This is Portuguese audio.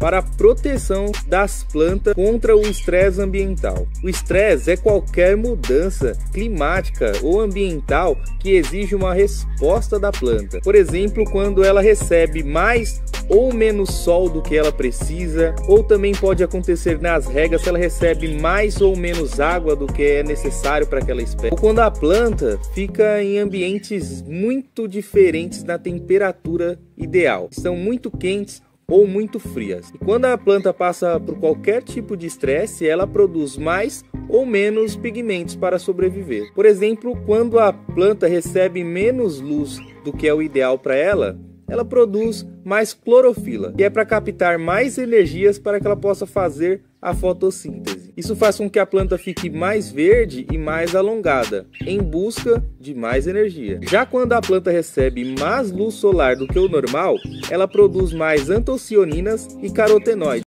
para a proteção das plantas contra o estresse ambiental. O estresse é qualquer mudança climática ou ambiental que exige uma resposta da planta. Por exemplo, quando ela recebe mais ou menos sol do que ela precisa, ou também pode acontecer nas regas se ela recebe mais ou menos água do que é necessário para aquela espécie. Ou quando a planta fica em ambientes muito diferentes na temperatura ideal, são muito quentes ou muito frias. E quando a planta passa por qualquer tipo de estresse, ela produz mais ou menos pigmentos para sobreviver. Por exemplo, quando a planta recebe menos luz do que é o ideal para ela, ela produz mais clorofila, que é para captar mais energias para que ela possa fazer a fotossíntese. Isso faz com que a planta fique mais verde e mais alongada, em busca de mais energia. Já quando a planta recebe mais luz solar do que o normal, ela produz mais antocianinas e carotenoides.